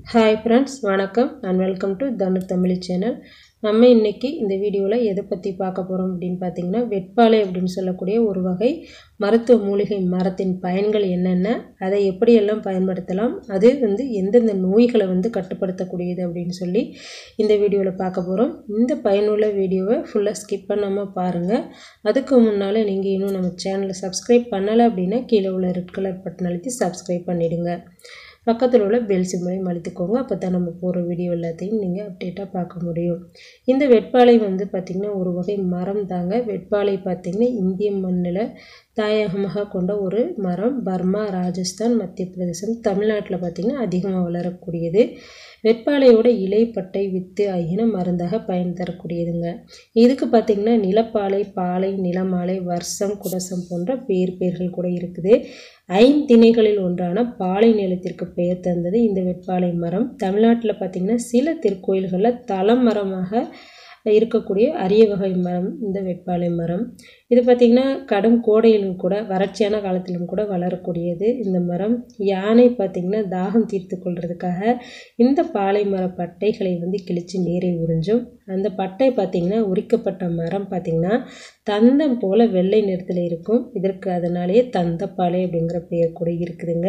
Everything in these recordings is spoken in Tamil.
ஹாய் ஃப்ரெண்ட்ஸ் வணக்கம். And welcome to Tanu Tamil channel நம்ம இன்றைக்கி இந்த வீடியோவில் எதை பற்றி பார்க்க போகிறோம் அப்படின்னு பார்த்தீங்கன்னா வெட்பாலை அப்படின்னு சொல்லக்கூடிய ஒரு வகை மருத்துவ மூலிகை மரத்தின் பயன்கள் என்னென்ன அதை எப்படியெல்லாம் பயன்படுத்தலாம் அது வந்து எந்தெந்த நோய்களை வந்து கட்டுப்படுத்தக்கூடியது அப்படின்னு சொல்லி இந்த வீடியோவில் பார்க்க போகிறோம் இந்த பயனுள்ள வீடியோவை ஃபுல்லாக ஸ்கிப் பண்ணாமல் பாருங்கள் அதுக்கு முன்னால் நீங்கள் இன்னும் நம்ம சேனலை சப்ஸ்கிரைப் பண்ணலை அப்படின்னா கீழே உள்ள ரெட் கலர் பட்டன் அழுத்தி சப்ஸ்கிரைப் பண்ணிவிடுங்க பக்கத்தில் உள்ள பெல் சிம்பளையும் அழுத்திக்கோங்க. அப்போ தான் நம்ம போகிற வீடியோ எல்லாத்தையும் நீங்கள் அப்டேட்டாக பார்க்க முடியும். இந்த வெட்பாலை வந்து பார்த்திங்கன்னா ஒரு வகை மரம் தாங்க. வெட்பாலை பார்த்திங்கன்னா இந்திய மண்ணில் தாயகமாக கொண்ட ஒரு மரம். பர்மா ராஜஸ்தான் மத்திய பிரதேசம் தமிழ்நாட்டில் பார்த்திங்கன்னா அதிகமாக வளரக்கூடியது. வெட்பாலையோட இலை பட்டை வித்து ஆகியன மருந்தாக பயன் தரக்கூடியதுங்க. இதுக்கு பார்த்திங்கன்னா நிலப்பாலை பாலை நிலமாலை வருஷம் குடசம் போன்ற பேர் பெயர்கள் கூட இருக்குது. ஐந்திணைகளில் ஒன்றான பாலை நிலத்திற்கு பெயர் தந்தது இந்த வெப்பாலை மரம். தமிழ்நாட்டில் பார்த்திங்கன்னா சில திருக்கோயில்களில் தலமரமாக இருக்கக்கூடிய அரிய வகை மரம் இந்த வெப்பாலை மரம். இது பார்த்திங்கன்னா கடும் கோடையிலும் கூட வறட்சியான காலத்திலும் கூட வளரக்கூடியது இந்த மரம். யானை பார்த்திங்கன்னா தாகம் தீர்த்து கொள்றதுக்காக இந்த பாலை மர பட்டைகளை வந்து கிழித்து நீரை உறிஞ்சும். அந்த பட்டை பார்த்திங்கன்னா உரிக்கப்பட்ட மரம் பார்த்திங்கன்னா தந்தம் போல் வெள்ளை நிறத்தில் இருக்கும். இதற்கு அதனாலேயே தந்தப்பாலை அப்படிங்கிற பெயர் கூட இருக்குதுங்க.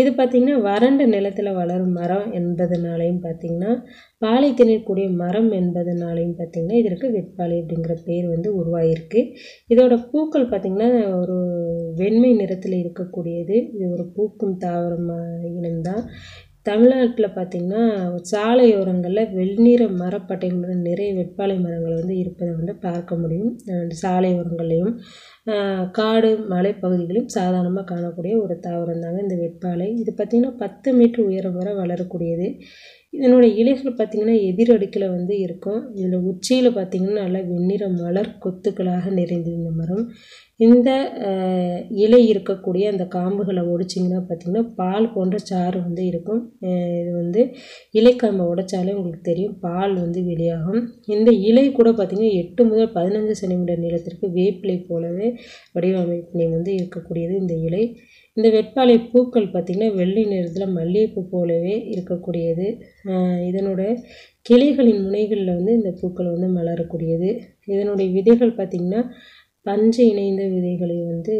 இது பார்த்திங்கன்னா வறண்ட நிலத்தில் வளரும் மரம் என்பதனாலையும் பார்த்திங்கன்னா பாலை திணிக்கூடிய மரம் என்பதனாலையும் பார்த்திங்கன்னா இதற்கு வெட்பாலை அப்படிங்கிற பெயர் வந்து உருவாகிருக்கு இதோட பூக்கள் பார்த்திங்கன்னா ஒரு வெண்மை நிறத்தில் இருக்கக்கூடியது. இது ஒரு பூக்கும் தாவரம் இனம்தான் தமிழ்நாட்டில் பார்த்திங்கன்னா சாலையோரங்களில் வெள்ளிற மரப்பட்டைகளுடன் நிறைய வெப்பாலை மரங்கள் வந்து இருப்பதை வந்து பார்க்க முடியும். சாலையோரங்கள்லேயும் காடு மலைப்பகுதிகளையும் சாதாரணமாக காணக்கூடிய ஒரு தாவரம் தாங்க இந்த வெட்பாலை. இது பார்த்திங்கன்னா பத்து மீட்டர் உயரம் வரை வளரக்கூடியது. இதனுடைய இலைகள் பார்த்திங்கன்னா எதிரடுக்கில் வந்து இருக்கும். இதில் உச்சியில் பார்த்திங்கன்னா நல்லா வெண்ணிற மலர் கொத்துக்களாக நிறைந்தது இந்த மரம். இந்த இலை இருக்கக்கூடிய அந்த காம்புகளை ஒடிச்சிங்கன்னா பார்த்திங்கன்னா பால் போன்ற சாறு வந்து இருக்கும். இது வந்து இலைக்காம்பை உடைச்சாலே உங்களுக்கு தெரியும் பால் வந்து வெளியாகும். இந்த இலை கூட பார்த்திங்கன்னா எட்டு முதல் பதினஞ்சு சென்டிமீட்டர் நீளத்திற்கு வேப்பிலை போலவே வடிவமைப்பினை வந்து இருக்கக்கூடியது இந்த இலை. இந்த வெட்பாலை பூக்கள் பார்த்திங்கன்னா வெள்ளை நிறத்தில் மல்லிகைப்பூ போலவே இருக்கக்கூடியது. இதனோட கிளைகளின் முனைகளில் வந்து இந்த பூக்கள் வந்து மலரக்கூடியது. இதனுடைய விதைகள் பார்த்திங்கன்னா பஞ்சு இணைந்த விதைகளை வந்து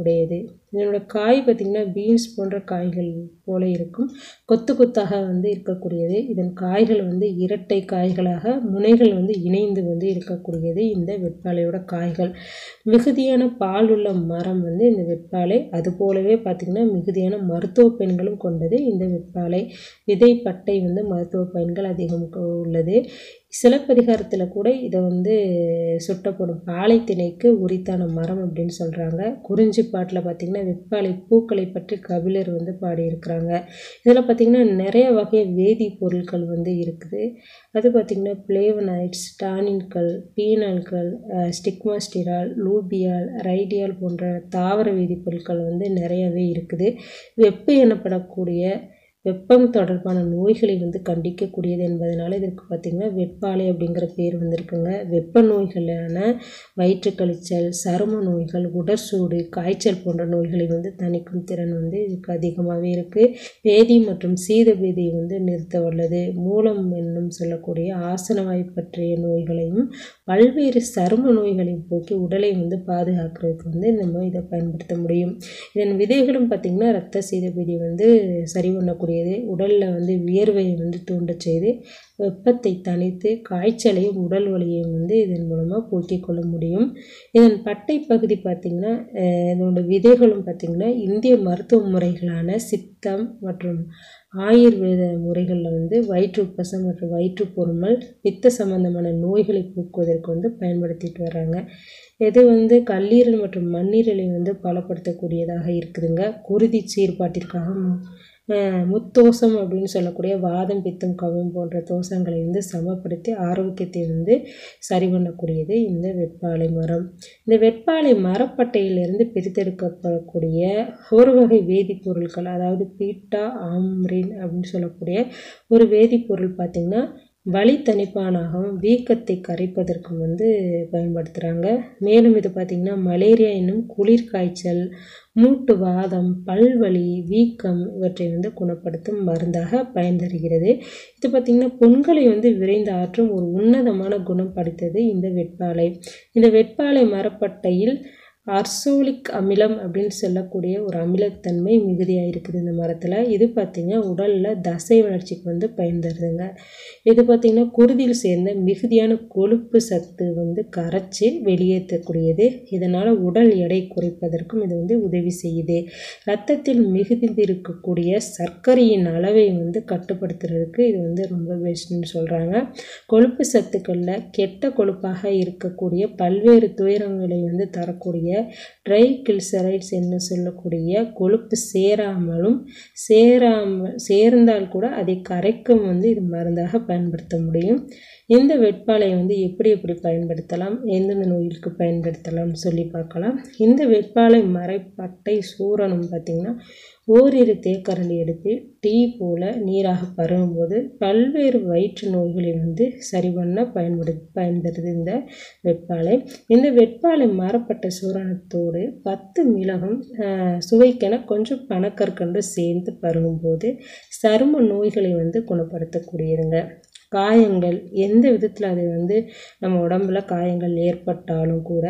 உடையது. இதனோட காய் பார்த்திங்கன்னா பீன்ஸ் போன்ற காய்கள் போல இருக்கும். கொத்து கொத்தாக வந்து இருக்கக்கூடியது. இதன் காய்கள் வந்து இரட்டை காய்களாக முனைகள் வந்து இணைந்து வந்து இருக்கக்கூடியது இந்த வெட்பாலையோட காய்கள். மிகுதியான பால் உள்ள மரம் வந்து இந்த வெட்பாலை அது போலவே பார்த்திங்கன்னா மிகுதியான மருத்துவ பயன்களும் கொண்டது இந்த வெட்பாலை. விதை பட்டை வந்து மருத்துவ பயன்கள் அதிகம் உள்ளது. சிலப்பதிகாரத்தில் கூட இதை வந்து சுட்டப்படும். பாலை உரித்தான மரம் அப்படின்னு சொல்கிறாங்க குறிஞ்சி பாட்டில் பார்த்திங்கன்னா வெப்பாலை பூக்களை பற்றி கபிலர் வந்து பாடியிருக்கிறாங்க. இதில் பார்த்திங்கன்னா நிறைய வகை வேதிப்பொருட்கள் வந்து இருக்குது. அது பார்த்திங்கன்னா பிளேவனைட்ஸ் டானின்கள் பீனால்கள் ஸ்டிக்மாஸ்டிரால் லூபியால் ரைடியால் போன்ற தாவர வேதிப்பொருட்கள் வந்து நிறையவே இருக்குது. வெப்பு எனப்படக்கூடிய வெப்பம் தொடர்பான நோய்களை வந்து கண்டிக்கக்கூடியது என்பதனால இதற்கு பார்த்திங்கன்னா வெப்பாலை அப்படிங்கிற பேர் வந்திருக்குங்க. வெப்ப நோய்களான வயிற்றுக்கழிச்சல் சரும நோய்கள் உடற்சூடு காய்ச்சல் போன்ற நோய்களை வந்து தணிக்கும் திறன் வந்து இதுக்கு அதிகமாகவே இருக்குது பேதி மற்றும் சீத பேதியை வந்து நிறுத்த வல்லது. மூலம் என்னும் சொல்லக்கூடிய ஆசனவாய் பற்றிய நோய்களையும் பல்வேறு சரும நோய்களையும் போக்கி உடலை வந்து பாதுகாக்கிறதுக்கு வந்து நம்ம இதை பயன்படுத்த முடியும். இதன் விதைகளும் பார்த்திங்கன்னா ரத்த சீதபேதியை வந்து சரி செய்து உடலில் வந்து வியர்வையை வந்து தூண்ட செய்து வெப்பத்தை தணித்து காய்ச்சலையும் உடல் வலியையும் வந்து இதன் மூலமாக போக்கிக் கொள்ள முடியும். இதன் பட்டை பகுதி பார்த்திங்கன்னா இதனோட விதைகளும் பார்த்திங்கன்னா இந்திய மருத்துவ முறைகளான சித்தம் மற்றும் ஆயுர்வேத முறைகளில் வந்து வயிற்று உப்பசம் மற்றும் வயிற்று பொறுமல் பித்த சம்பந்தமான நோய்களை போக்குவதற்கு வந்து பயன்படுத்திட்டு வராங்க. இது வந்து கல்லீரல் மற்றும் மண்ணீரலை வந்து பலப்படுத்தக்கூடியதாக இருக்குதுங்க. குருதி சீர்பாட்டிற்காக முத்தோசம் அப்படின்னு சொல்லக்கூடிய வாதம் பித்தம் கவம் போன்ற தோசங்களை வந்து சமப்படுத்தி ஆரோக்கியத்தை வந்து சரி பண்ணக்கூடியது இந்த வெட்பாலை மரம். இந்த வெட்பாலை மரப்பட்டையிலிருந்து பிரித்தெடுக்கப்படக்கூடிய ஒரு வகை வேதிப்பொருட்கள் அதாவது பீட்டா ஆம்ரின் அப்படின்னு சொல்லக்கூடிய ஒரு வேதிப்பொருள் பார்த்திங்கன்னா வலி தணிப்பானாகவும் வீக்கத்தை கரைப்பதற்கும் வந்து பயன்படுத்துகிறாங்க மேலும் இது பார்த்திங்கன்னா மலேரியா என்னும் குளிர் காய்ச்சல் மூட்டு வாதம் பல்வலி வீக்கம் இவற்றை வந்து குணப்படுத்தும் மருந்தாக பயன் தருகிறது இது பார்த்திங்கன்னா புண்களை வந்து விரைந்து ஆற்றும் ஒரு உன்னதமான குணம் படைத்தது இந்த வெட்பாலை. இந்த வெட்பாலை மரப்பட்டையில் அர்சோலிக் அமிலம் அப்படின்னு சொல்லக்கூடிய ஒரு அமிலத்தன்மை மிகுதியாக இருக்குது இந்த மரத்தில். இது பார்த்திங்கன்னா உடலில் தசை வளர்ச்சிக்கு வந்து பயன் தருதுங்க இது பார்த்திங்கன்னா குருதியில் சேர்ந்த மிகுதியான கொழுப்பு சத்து வந்து கரைச்சி வெளியேற்றக்கூடியது. இதனால் உடல் எடை குறைப்பதற்கும் இது வந்து உதவி செய்யுது. ரத்தத்தில் மிகுந்திருக்கக்கூடிய சர்க்கரையின் அளவை வந்து கட்டுப்படுத்துறதுக்கு இது வந்து ரொம்ப பெஸ்ட்னு சொல்கிறாங்க கொழுப்பு சத்துக்களில் கெட்ட கொழுப்பாக இருக்கக்கூடிய பல்வேறு துயரங்களை வந்து தரக்கூடிய ட்ரை கிளிசரைட்ஸ் என்று சொல்லக்கூடிய கொழுப்பு சேராமலும் சேராமல் சேர்ந்தால் கூட அதை கரைக்கும் வந்து இது மருந்தாக பயன்படுத்த முடியும். இந்த வெட்பாலை வந்து எப்படி எப்படி பயன்படுத்தலாம்? எந்தெந்த நோய்களுக்கு பயன்படுத்தலாம்னு சொல்லி பார்க்கலாம். இந்த வெட்பாலை மரைப்பட்டை சூரணம் பார்த்திங்கன்னா ஓரிரு தேக்கரண்டி எடுத்து டீ போல் நீராக பருகும்போது பல்வேறு வயிற்று நோய்களை வந்து சரி பண்ண பயன்படு பயன்படுது இந்த வெப்பாலை. இந்த வெப்பாலை மரப்பட்ட சூரணத்தோடு பத்து மிளகம் சுவைக்கென கொஞ்சம் பனக்கற்கண்டு சேர்ந்து பருகும்போது சரும நோய்களை வந்து குணப்படுத்தக்கூடியதுங்க. காயங்கள் எந்த விதத்தில் அது வந்து நம்ம உடம்புல காயங்கள் ஏற்பட்டாலும் கூட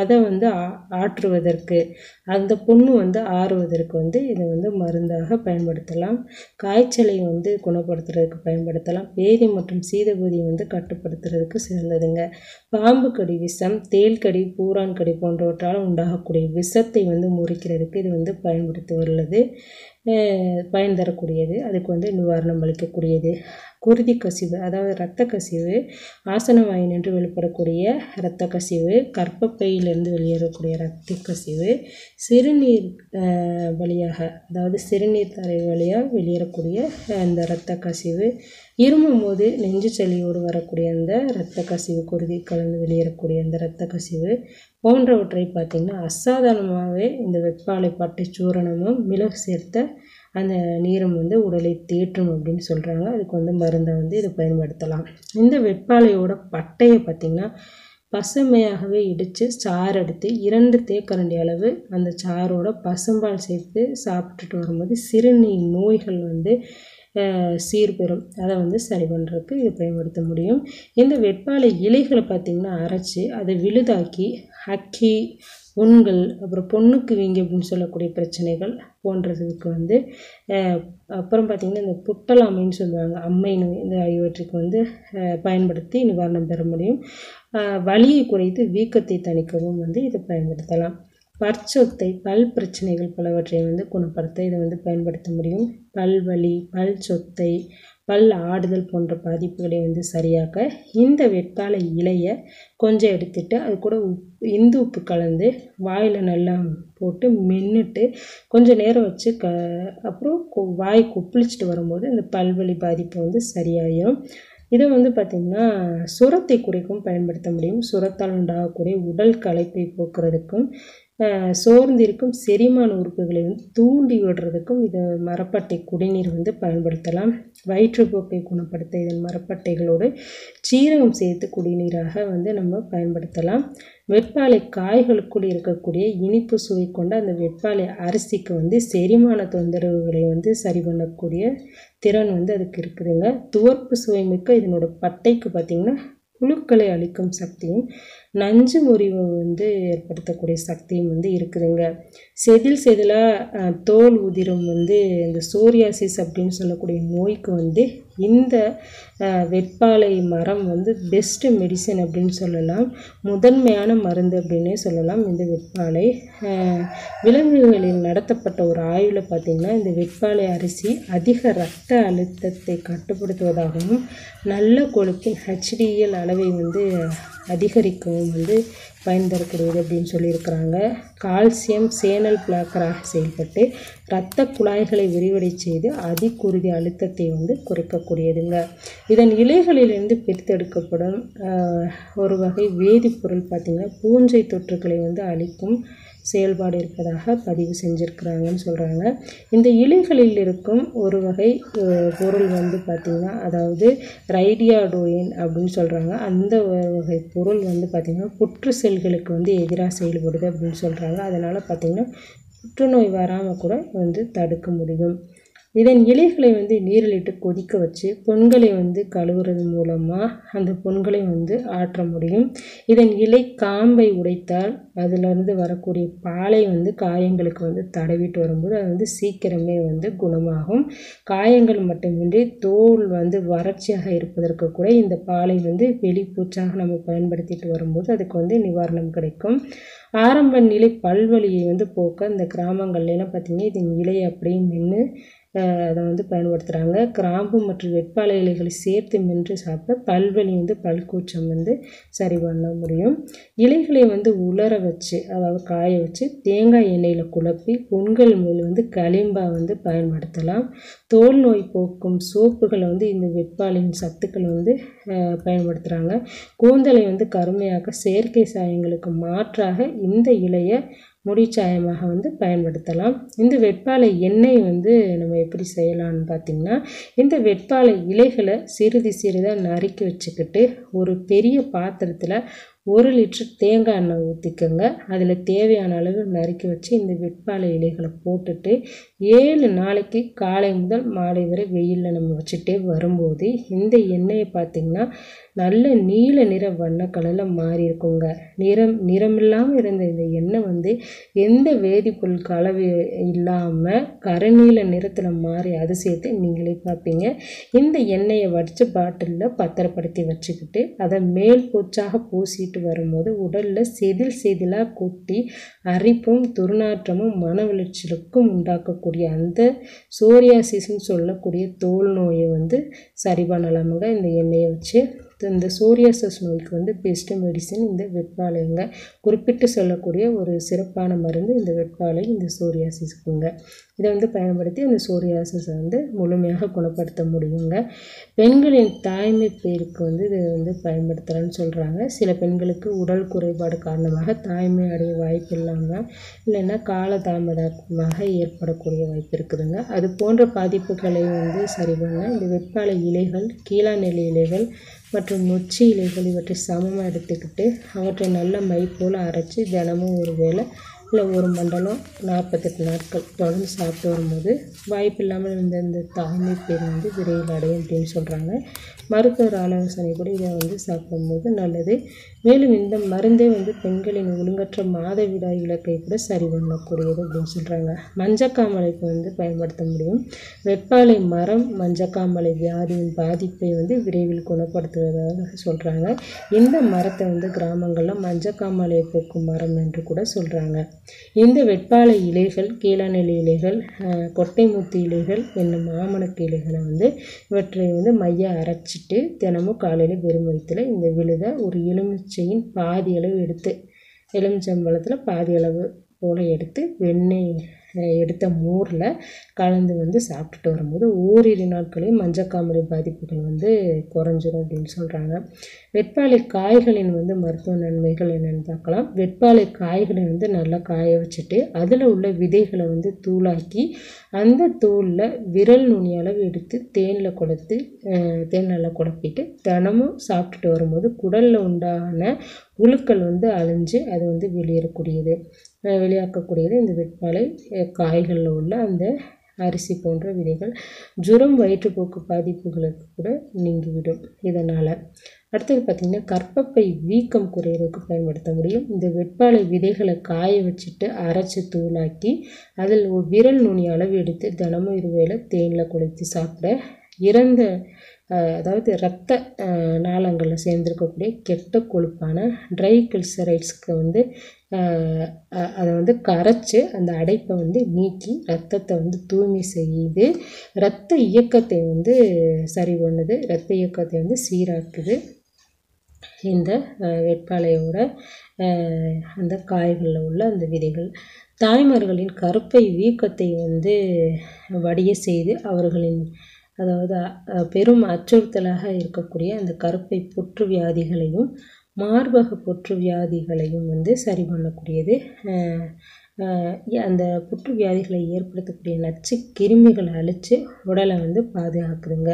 அதை வந்து ஆ ஆற்றுவதற்கு. அந்த புண்ணு வந்து ஆறுவதற்கு வந்து இதை வந்து மருந்தாக பயன்படுத்தலாம். காய்ச்சலை வந்து குணப்படுத்துறதுக்கு பயன்படுத்தலாம். பேதி மற்றும் சீதபூதியை வந்து கட்டுப்படுத்துறதுக்கு சிறந்ததுங்க. பாம்பு கடி விஷம் தேல் கடி பூரான் கடி போன்றவற்றால் உண்டாகக்கூடிய விஷத்தை வந்து முறிக்கிறதுக்கு இது வந்து பயன்படுத்தி உள்ளது. பயன் தரக்கூடியது. அதுக்கு வந்து நிவாரணம் அளிக்கக்கூடியது. குருதி கசிவு அதாவது இரத்த கசிவு ஆசனவாயின் என்று வெளிப்படக்கூடிய இரத்த கசிவு கர்ப்பப்பையிலிருந்து வெளியேறக்கூடிய இரத்த கசிவு சிறுநீர் வழியாக அதாவது சிறுநீர் தரை வழியாக வெளியேறக்கூடிய அந்த இரத்த கசிவு இருமும் போது நெஞ்சு சளியோடு வரக்கூடிய அந்த இரத்த கசிவு குருதி கலந்து வெளியேறக்கூடிய அந்த இரத்த கசிவு போன்றவற்றை பார்த்திங்கன்னா அசாதாரணமாகவே இந்த வெப்பாலை பட்டை சூரணமும் மிளகு சேர்த்த அந்த நீரம் வந்து உடலை தேற்றும் அப்படின்னு சொல்கிறாங்க அதுக்கு வந்து மருந்தை வந்து இதை பயன்படுத்தலாம். இந்த வெப்பாலையோட பட்டையை பார்த்திங்கன்னா பசுமையாகவே இடித்து சாறு எடுத்து இரண்டு தேக்கரண்டி அளவு அந்த சாரோட பசும்பால் சேர்த்து சாப்பிட்டுட்டு வரும்போது சிறுநீர் நோய்கள் வந்து சீர்பெறும். அதை வந்து சரி பண்ணுறதுக்கு இது பயன்படுத்த முடியும். இந்த வெட்பாலை இலைகளை பார்த்திங்கன்னா அரைச்சி அதை விழுதாக்கி அக்கி புண்கள் அப்புறம் பொண்ணுக்கு வீங்கி அப்படின்னு சொல்லக்கூடிய பிரச்சனைகள் போன்றதுக்கு வந்து அப்புறம் பார்த்திங்கன்னா இந்த புட்டலாமைன்னு சொல்லுவாங்க. அம்மை நோய் இந்த ஆகியவற்றுக்கு வந்து பயன்படுத்தி நிவாரணம் பெற முடியும். வலியை குறைத்து வீக்கத்தை தணிக்கவும் வந்து இதை பயன்படுத்தலாம். பற்சொத்தை பல் பிரச்சனைகள் பலவற்றை வந்து குணப்படுத்த இதை வந்து பயன்படுத்த முடியும். பல் வலி பல் சொத்தை பல் ஆடுதல் போன்ற பாதிப்புகளை வந்து சரியாக்க இந்த வெட்கால இலையை கொஞ்சம் எடுத்துட்டு அது கூட உப்பு இந்து உப்பு கலந்து வாயில் நல்லா போட்டு மென்னுட்டு கொஞ்சம் நேரம் வச்சு க அப்புறம் வாய் கொப்பளிச்சிட்டு வரும்போது இந்த பல்வலி பாதிப்பு வந்து சரியாயிடும் இதை வந்து பார்த்திங்கன்னா சுரத்தை குறைக்கும் பயன்படுத்த முடியும். சுரத்தால் உண்டாகக்கூடிய உடல் களைப்பை போக்குறதுக்கும் சோர்ந்திருக்கும் செரிமான உறுப்புகளை வந்து தூண்டி விடுறதுக்கும் இதை மரப்பட்டை குடிநீர் வந்து பயன்படுத்தலாம். வயிற்றுப்போக்கை குணப்படுத்த இதன் மரப்பட்டைகளோடு சீரகம் சேர்த்து குடிநீராக வந்து நம்ம பயன்படுத்தலாம். வெப்பாலை காய்களுக்குள் இருக்கக்கூடிய இனிப்பு சுவை கொண்ட அந்த வெப்பாலை அரிசிக்கு வந்து செரிமான தொந்தரவுகளை வந்து சரி பண்ணக்கூடிய திறன் வந்து அதுக்கு இருக்குதுங்க. துவர்ப்பு சுவை மிக்க இதனோட பட்டைக்கு பார்த்திங்கன்னா புழுக்களை அழிக்கும் சக்தியும் நஞ்சு முறிவு வந்து ஏற்படுத்தக்கூடிய சக்தியும் வந்து இருக்குதுங்க. செதில் செதிலாக தோல் உதிரும் வந்து இந்த சோரியாசிஸ் அப்படின்னு சொல்லக்கூடிய நோய்க்கு வந்து இந்த வெட்பாலை மரம் வந்து பெஸ்ட்டு மெடிசன் அப்படின்னு சொல்லலாம். முதன்மையான மருந்து அப்படின்னே சொல்லலாம். இந்த வெட்பாலை விலங்குகளில் நடத்தப்பட்ட ஒரு ஆய்வில் பார்த்திங்கன்னா இந்த வெட்பாலை அரிசி அதிக இரத்த அழுத்தத்தை கட்டுப்படுத்துவதாகவும் நல்ல கொழுப்பின் ஹெச்டிஎல் அளவை வந்து அதிகரிக்கவும் வந்து பயன் தரக்கூடியது அப்படின்னு சொல்லியிருக்கிறாங்க. கால்சியம் சேனல் பிளாக்கராக செயல்பட்டு இரத்த குழாய்களை விரிவடை செய்து அதிகுருதி அழுத்தத்தை வந்து குறைக்கக்கூடியதுங்க. இதன் இலைகளிலிருந்து பிரித்தெடுக்கப்படும் ஒரு வகை வேதிப்பொருள் பார்த்திங்கன்னா பூஞ்சை தொற்றுக்களை வந்து அழிக்கும் செயல்பாடு இருப்பதாக பதிவு செஞ்சுருக்கிறாங்கன்னு சொல்கிறாங்க இந்த இலைகளில் இருக்கும் ஒரு வகை பொருள் வந்து பார்த்திங்கன்னா அதாவது ரைடியாடோயின் அப்படின்னு சொல்கிறாங்க அந்த ஒரு வகை பொருள் வந்து பார்த்திங்கன்னா புற்று செல்களுக்கு வந்து எதிராக செயல்படுது அப்படின்னு சொல்கிறாங்க அதனால் பார்த்திங்கன்னா புற்றுநோய் வராமல் கூட வந்து தடுக்க முடியும். இதன் இலைகளை வந்து நீரில் இட்டு கொதிக்க வச்சு பொண்களை வந்து கழுவுறது மூலமாக அந்த பொண்களை வந்து ஆற்ற முடியும். இதன் இலை காம்பை உடைத்தால் அதிலிருந்து வரக்கூடிய பாலை வந்து காயங்களுக்கு வந்து தடவிட்டு வரும்போது அது வந்து சீக்கிரமே வந்து குணமாகும். காயங்கள் மட்டுமின்றி தோல் வந்து வறட்சியாக இருப்பதற்கு கூட இந்த பாலை வந்து வெளிப்பூச்சாக நம்ம பயன்படுத்திட்டு வரும்போது அதுக்கு வந்து நிவாரணம் கிடைக்கும். ஆரம்ப நிலை பல்வழியை வந்து போக்க இந்த கிராமங்கள்லாம் பார்த்திங்கன்னா இதன் இலையை அப்படியே நின்று அதை வந்து பயன்படுத்துகிறாங்க கிராம்பு மற்றும் வெட்பாலை இலைகளை சேர்த்து மென்று சாப்பிட்டா பல்வலி வந்து பல்கூச்சம் வந்து சரி பண்ண முடியும். இலைகளை வந்து உலர வச்சு அதாவது காய வச்சு தேங்காய் எண்ணெயில் குழப்பி புண்கள் மேல் வந்து களிம்பா வந்து பயன்படுத்தலாம். தோல் நோய் போக்கும் சோப்புகளை வந்து இந்த வெப்பாலையின் சத்துக்கள் வந்து பயன்படுத்துகிறாங்க கூந்தலை வந்து கருமையாக்க செயற்கை சாயங்களுக்கு மாற்றாக இந்த இலையை முடிச்சாயமாக வந்து பயன்படுத்தலாம். இந்த வெட்பாலை எண்ணெய் வந்து நம்ம எப்படி செய்யலாம்னு பார்த்திங்கன்னா இந்த வெட்பாலை இலைகளை சிறிது சிறிதாக நறுக்கி வச்சுக்கிட்டு ஒரு பெரிய பாத்திரத்தில் ஒரு லிட்டர் தேங்காய் எண்ணெய் ஊற்றிக்கோங்க அதில் தேவையான அளவு நறுக்கி வச்சு இந்த வெட்பாலை இலைகளை போட்டுட்டு ஏழு நாளைக்கு காலை முதல் மாலை வரை வெயிலில் நம்ம வச்சுட்டே வரும்போது இந்த எண்ணெயை பார்த்திங்கன்னா நல்ல நீல நிற வண்ண கலரில் மாறி இருக்குங்க நிறம் நிறமில்லாமல் இருந்த இந்த எண்ணெய் வந்து எந்த வேதிப்பொருள் கலவை இல்லாமல் கருநீல நிறத்தில் மாறி அதிசயத்தை நீங்களே பார்ப்பீங்க. இந்த எண்ணெயை வடித்து பாட்டிலில் பத்திரப்படுத்தி வச்சுக்கிட்டு அதை மேல் பூச்சாக பூசிட்டு வரும்போது உடலில் செதில் செதிலாக கொட்டி அரிப்பும் துர்நாற்றமும் மன உளைச்சலுக்கும் உண்டாக்கக்கூடிய அந்த சோரியாசிஸ்ன்னு சொல்லக்கூடிய தோல் நோயை வந்து சரி பண்ணலாமுங்க இந்த எண்ணெயை வச்சு இந்த சூரியாசஸ் நோய்க்கு வந்து பெஸ்ட்டு மெடிசன் இந்த வெட்பாலைங்க குறிப்பிட்டு சொல்லக்கூடிய ஒரு சிறப்பான மருந்து இந்த வெட்பாலை இந்த சோரியாசிஸ்க்குங்க இதை வந்து பயன்படுத்தி இந்த சோரியாசிஸை வந்து முழுமையாக குணப்படுத்த முடியுங்க. பெண்களின் தாய்மை பேருக்கு வந்து இதை வந்து பயன்படுத்தலாம்னு சொல்கிறாங்க சில பெண்களுக்கு உடல் குறைபாடு காரணமாக தாய்மை அடைய வாய்ப்பு இல்லாமல் இல்லைன்னா காலதாமதமாக ஏற்படக்கூடிய வாய்ப்பு இருக்குதுங்க. அது போன்ற பாதிப்புகளை வந்து சரி பண்ண இந்த வெட்பாலை இலைகள் கீழா இலைகள் மற்றும் நொச்சி இலைகள் இவற்றை சமமாக எடுத்துக்கிட்டு அவற்றை நல்ல மை போல் அரைச்சி தினமும் ஒரு வேளை இல்லை ஒரு மண்டலம் நாற்பத்தெட்டு நாட்கள் தொடர்ந்து சாப்பிட்டு வரும்போது வாய்ப்பு இல்லாமல் இருந்த இந்த தாய்மை பேர் வந்து விரைவில் அடையும் அப்படின்னு சொல்கிறாங்க மருத்துவர் ஆலோசனை கூட இதை வந்து சாப்பிடும்போது நல்லது. மேலும் இந்த மருந்தே வந்து பெண்களின் ஒழுங்கற்ற மாதவிடாய் இலக்கை கூட சரி பண்ணக்கூடியது அப்படின்னு சொல்கிறாங்க மஞ்சக்காமலைக்கு வந்து பயன்படுத்த முடியும். வெப்பாலை மரம் மஞ்சக்காமலை வியாதியின் பாதிப்பை வந்து விரைவில் குணப்படுத்துவதாக சொல்கிறாங்க இந்த மரத்தை வந்து கிராமங்களில் மஞ்சக்காமலை போக்கும் மரம் என்று கூட சொல்கிறாங்க இந்த வெட்பாலை இலைகள் கீழாநெல்லி இலைகள் கொட்டைமுத்து இலைகள் என்னும் மாமணக்கு இலைகளை வந்து இவற்றை வந்து மைய அரைச்சிட்டு தினமும் காலையில் வெறும் வயிற்றுல இந்த விழுதை ஒரு எலுமிச்சையின் பாதி அளவு எடுத்து எலுமிச்சம்பழத்தில் பாதி அளவு போல் எடுத்து வெண்ணெய் எடுத்த மோரில் கலந்து வந்து சாப்பிட்டுட்டு வரும்போது ஓரிரு நாட்களில் மஞ்சக்காமலை பாதிப்புகள் வந்து குறைஞ்சிரும் அப்படின்னு சொல்கிறாங்க வெட்பாலை காய்களின் வந்து மருத்துவ நன்மைகள் என்னென்னு பார்க்கலாம். வெட்பாலை காய்களை வந்து நல்லா காய வச்சுட்டு அதில் உள்ள விதைகளை வந்து தூளாக்கி அந்த தூளில் விரல் நுனி அளவு எடுத்து தேனில் கொடுத்து தேன் நல்லா குழப்பிட்டு தினமும் சாப்பிட்டுட்டு வரும்போது குடலில் உண்டான புழுக்கள் வந்து அழிஞ்சு அது வந்து வெளியேறக்கூடியது. வெளியாக்கக்கூடியது. இந்த வெட்பாலை காய்களில் உள்ள அந்த அரிசி போன்ற விதைகள் ஜுரம் வயிற்றுப்போக்கு பாதிப்புகளுக்கு கூட நீங்கிவிடும். இதனால் அடுத்தது பார்த்திங்கன்னா கற்பப்பை வீக்கம் குறையிறதுக்கு பயன்படுத்த முடியும். இந்த வெட்பாலை விதைகளை காய வச்சுட்டு அரைச்சி தூளாக்கி அதில் ஒரு விரல் நுனி அளவு எடுத்து தினமும் இருவேளை தேனில் குளித்து சாப்பிட இறந்த அதாவது இரத்த நாளங்களில் சேர்ந்திருக்கக்கூடிய கெட்ட கொழுப்பான ட்ரை கிளிசரைட்ஸ்க்கு வந்து அதை வந்து கரைச்சி அந்த அடைப்பை வந்து நீக்கி ரத்தத்தை வந்து தூய்மை செய்யுது இரத்த இயக்கத்தை வந்து சரி பண்ணுது. இரத்த இயக்கத்தை வந்து சீராக்குது. இந்த வேட்பாளையோட அந்த காய்களில் உள்ள அந்த விதைகள். தாய்மார்களின் கருப்பை வீக்கத்தை வந்து வடிய செய்து அவர்களின் அதாவது பெரும் அச்சுறுத்தலாக இருக்கக்கூடிய அந்த கருப்பை புற்று வியாதிகளையும் மார்பக புற்று வியாதிகளையும் வந்து சரி பண்ணக்கூடியது. அந்த புற்று வியாதிகளை ஏற்படுத்தக்கூடிய நச்சு கிருமிகளை அழித்து உடலை வந்து பாதுகாக்குதுங்க.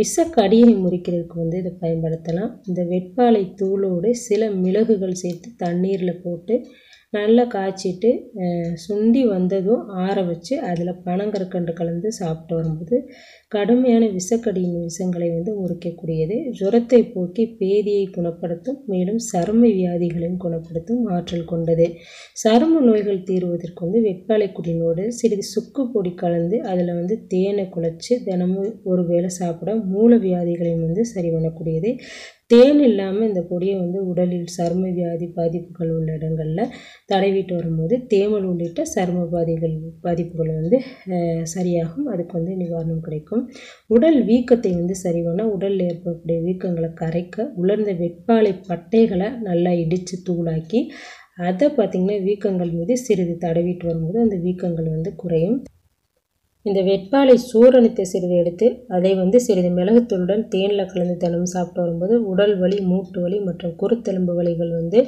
விஷக்கடியை முறிக்கிறதுக்கு வந்து இதை பயன்படுத்தலாம். இந்த வெட்பாலை தூளோடு சில மிளகுகள் சேர்த்து தண்ணீரில் போட்டு நல்லா காய்ச்சிட்டு சுண்டி வந்ததும் ஆற வச்சு அதில் பனங்கற்கண்டு கலந்து சாப்பிட்டு வரும்போது கடுமையான விஷக்கடியின் விஷங்களை வந்து முறிக்கக்கூடியது. ஜுரத்தை போக்கி பேதியை குணப்படுத்தும் மேலும் சரும வியாதிகளையும் குணப்படுத்தும் ஆற்றல் கொண்டது. சரும நோய்கள் தீர்வதற்கு வந்து வெப்பாலை குடினோடு சிறிது சுக்கு பொடி கலந்து அதில் வந்து தேனை குழைச்சி தினமும் ஒரு வேளை சாப்பிட மூல வியாதிகளையும் வந்து சரி பண்ணக்கூடியது தேன் இல்லாமல் இந்த பொடியை வந்து உடலில் சரும வியாதி பாதிப்புகள் உள்ள இடங்களில் தடவிட்டு வரும்போது தேமல் உள்ளிட்ட சரும பாதிகள் பாதிப்புகள் வந்து சரியாகும். அதுக்கு வந்து நிவாரணம் கிடைக்கும். உடல் வீக்கத்தை வந்து சரி பண்ண உடலில் ஏற்படக்கூடிய வீக்கங்களை கரைக்க உலர்ந்த வெட்பாலை பட்டைகளை நல்லா இடித்து தூளாக்கி அதை பார்த்திங்கன்னா வீக்கங்கள் மீது சிறிது தடவிட்டு வரும்போது அந்த வீக்கங்கள் வந்து குறையும். இந்த வெட்பாலை சூரணித்த சிறிது எடுத்து அதை வந்து சிறிது மிளகுத்தூளுடன் தேனில் கலந்து தினமும் சாப்பிட்டு வரும்போது உடல் வலி மூட்டு வலி மற்றும் குருத்தெலும்பு வலிகள் வந்து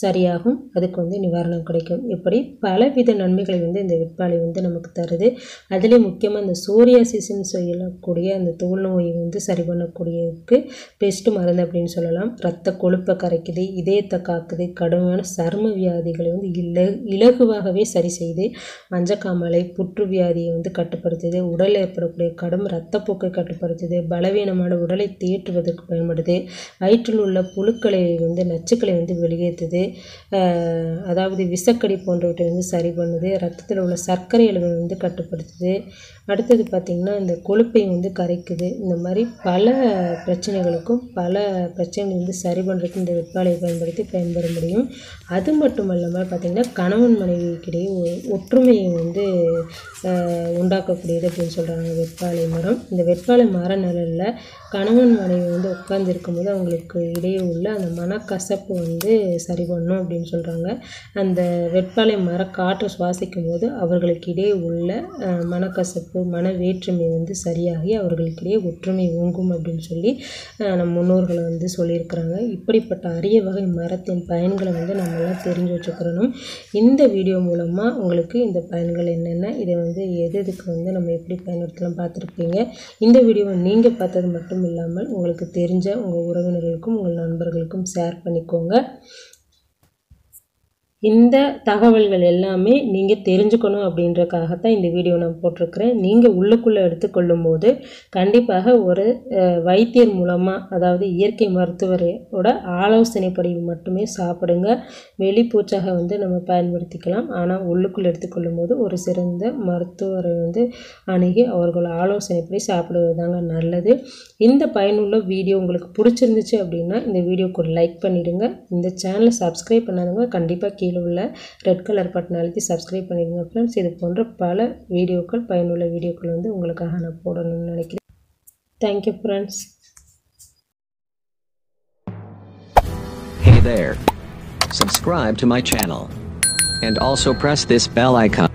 சரியாகும். அதுக்கு வந்து நிவாரணம் கிடைக்கும். இப்படி பலவித நன்மைகளை வந்து இந்த வெட்பாலை வந்து நமக்கு தருது. அதிலே முக்கியமாக இந்த சோரியாசிஸ்ன்னு சொல்லக்கூடிய அந்த தோல் நோயை வந்து சரி பண்ணக்கூடியதுக்கு பெஸ்ட்டு மருந்து அப்படின்னு சொல்லலாம். ரத்த கொழுப்பை கரைக்குது இதயத்தை காக்குது கடுமையான சரும வியாதிகளை வந்து இல இலகுவாகவே சரி செய்து மஞ்சக்காமலை புற்று வியாதியை வந்து கட்டு கட்டுப்படுத்துது உடலில் ஏற்படக்கூடிய கடும் ரத்தப்போக்கை கட்டுப்படுத்துது பலவீனமான உடலை தேற்றுவதற்கு பயன்படுது வயிற்றில் உள்ள புழுக்களை வந்து நச்சுக்களை வந்து வெளியேற்றுது அதாவது விஷக்கடி போன்றவற்றை வந்து சரி பண்ணுது ரத்தத்தில் உள்ள சர்க்கரை அளவை வந்து கட்டுப்படுத்துது அடுத்தது பார்த்திங்கன்னா இந்த கொழுப்பை வந்து கரைக்குது. இந்த மாதிரி பல பிரச்சனைகளுக்கும் பல பிரச்சனைகள் வந்து சரி பண்ணுறதுக்கு இந்த வெப்பாலையை பயன்படுத்தி பயன்பெற முடியும். அது மட்டும் இல்லாமல் பார்த்திங்கன்னா கணவன் மனைவிக்கிடையே ஒற்றுமையை வந்து உண்டாக்கக்கூடியது அப்படின்னு சொல்கிறாங்க வெப்பாலை மரம். இந்த வெப்பாலை மர நிழலில் கணவன் மனைவி வந்து உட்கார்ந்து இருக்கும்போது அவங்களுக்கு இடையே உள்ள அந்த மனக்கசப்பு வந்து சரி பண்ணும் அப்படின்னு சொல்கிறாங்க அந்த வெட்பாலை மர காற்று சுவாசிக்கும் போது அவர்களுக்கு இடையே உள்ள மனக்கசப்பு மன வேற்றுமை வந்து சரியாகி அவர்களுக்கிடையே ஒற்றுமை ஓங்கும் அப்படின்னு சொல்லி நம் முன்னோர்களை வந்து சொல்லியிருக்கிறாங்க. இப்படிப்பட்ட அரிய வகை மரத்தின் பயன்களை வந்து நம்மளாம் தெரிஞ்சு வச்சுக்கிறணும். இந்த வீடியோ மூலமாக உங்களுக்கு இந்த பயன்கள் என்னென்ன இதை வந்து எது எதுக்கு வந்து நம்ம எப்படி பயன்படுத்தலாம் பார்த்துருப்பீங்க. இந்த வீடியோவை நீங்கள் பார்த்தது மட்டும் இல்லாமல் உங்களுக்கு தெரிஞ்ச உங்கள் உறவினர்களுக்கும் உங்கள் நண்பர்களுக்கும் ஷேர் பண்ணிக்கோங்க. இந்த தகவல்கள் எல்லாமே நீங்கள் தெரிஞ்சுக்கணும் அப்படின்றக்காகத்தான் இந்த வீடியோ நான் போட்டிருக்கிறேன். நீங்கள் உள்ளுக்குள்ளே எடுத்துக்கொள்ளும் போது கண்டிப்பாக ஒரு வைத்தியர் மூலமாக அதாவது இயற்கை மருத்துவரோட ஆலோசனைப்படி மட்டுமே சாப்பிடுங்க. வெளிப்பூச்சாக வந்து நம்ம பயன்படுத்திக்கலாம். ஆனால் உள்ளுக்குள்ளே எடுத்துக்கொள்ளும் போது ஒரு சிறந்த மருத்துவரை வந்து அணுகி அவர்கள் ஆலோசனைப்படி சாப்பிடுவது தாங்க நல்லது. இந்த பயனுள்ள வீடியோ உங்களுக்கு பிடிச்சிருந்துச்சு அப்படின்னா இந்த வீடியோக்கு லைக் பண்ணிவிடுங்க இந்த சேனலை சப்ஸ்கிரைப் பண்ணாதவங்க கண்டிப்பாக கீழே உள்ள ரெட் கலர் பட்டன் அழுத்தி சப்ஸ்கிரைப் பண்ணிடுங்க ஃப்ரெண்ட்ஸ் இது போன்ற பல வீடியோக்கள் பயனுள்ள வீடியோக்கள் வந்து உங்களுக்காக நான் போடணும்னு நினைக்கிறேன் thank you friends Hey there. Subscribe to my channel. And also press this bell icon.